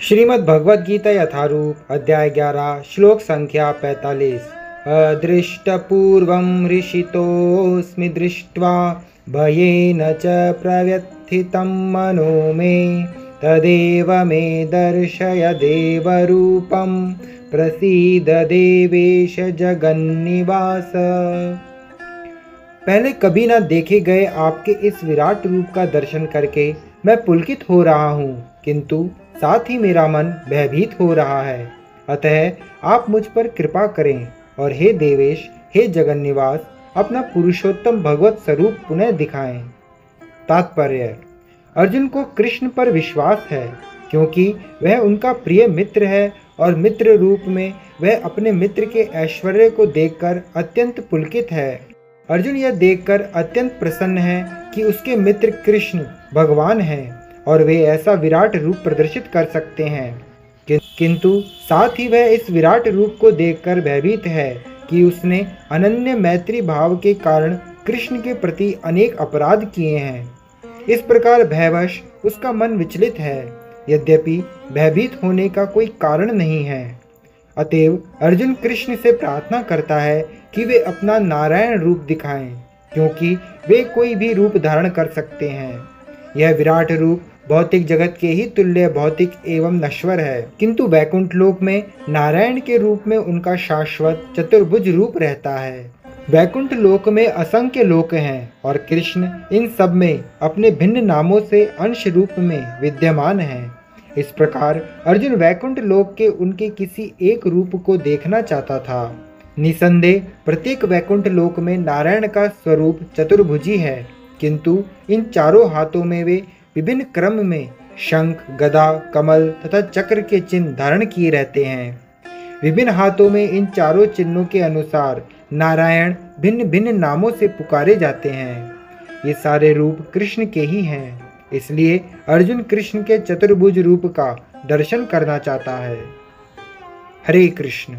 श्रीमद् भगवद गीता यथारूप अध्याय ग्यारह, श्लोक संख्या पैतालीस। अदृष्टपूर्वं ऋषितोऽस्मि दृष्ट्वा भयेन च प्रव्यथितं मनो मे। तदेव मे दर्शय देवरूपं। प्रसीद देवेश जगन्निवास। पहले कभी न देखे गए आपके इस विराट रूप का दर्शन करके मैं पुलकित हो रहा हूँ, किंतु साथ ही मेरा मन भयभीत हो रहा है। अतः आप मुझ पर कृपा करें और हे देवेश, हे जगन्निवास, अपना पुरुषोत्तम भगवत स्वरूप पुनः दिखाएँ। तात्पर्य, अर्जुन को कृष्ण पर विश्वास है, क्योंकि वह उनका प्रिय मित्र है और मित्र रूप में वह अपने मित्र के ऐश्वर्य को देखकर अत्यंत पुलकित है। अर्जुन यह देखकर अत्यंत प्रसन्न है कि उसके मित्र कृष्ण भगवान हैं। और वे ऐसा विराट रूप प्रदर्शित कर सकते हैं। किंतु साथ ही वह इस विराट रूप को देखकर भयभीत है कि उसने अनन्य मैत्री भाव के कारण कृष्ण के प्रति अनेक अपराध किए हैं। इस प्रकार भयवश उसका मन विचलित है। यद्यपि भयभीत होने का कोई कारण नहीं है। अतएव अर्जुन कृष्ण से प्रार्थना करता है कि वे अपना नारायण रूप दिखाएँ, क्योंकि वे कोई भी रूप धारण कर सकते हैं। यह विराट रूप भौतिक जगत के ही तुल्य, भौतिक एवं नश्वर है। किंतु वैकुंठ लोक में नारायण के रूप में उनका शाश्वत, चतुर्भुज रूप रहता है। वैकुंठ लोक में असंख्य लोक हैं और कृष्ण इन सब में अपने भिन्न नामों से अंश रूप में विद्यमान हैं। इस प्रकार अर्जुन वैकुंठ लोक के उनके किसी एक रूप को देखना चाहता था। निसंदेह प्रत्येक वैकुंठ लोक में नारायण का स्वरूप चतुर्भुजी है। किंतु इन चारों हाथों में वे विभिन्न क्रम में शंख, गदा, कमल तथा चक्र के चिन्ह धारण किए रहते हैं। विभिन्न हाथों में इन चारों चिन्हों के अनुसार नारायण भिन्न भिन्न नामों से पुकारे जाते हैं। ये सारे रूप कृष्ण के ही हैं, इसलिए अर्जुन कृष्ण के चतुर्भुज रूप का दर्शन करना चाहता है। हरे कृष्ण।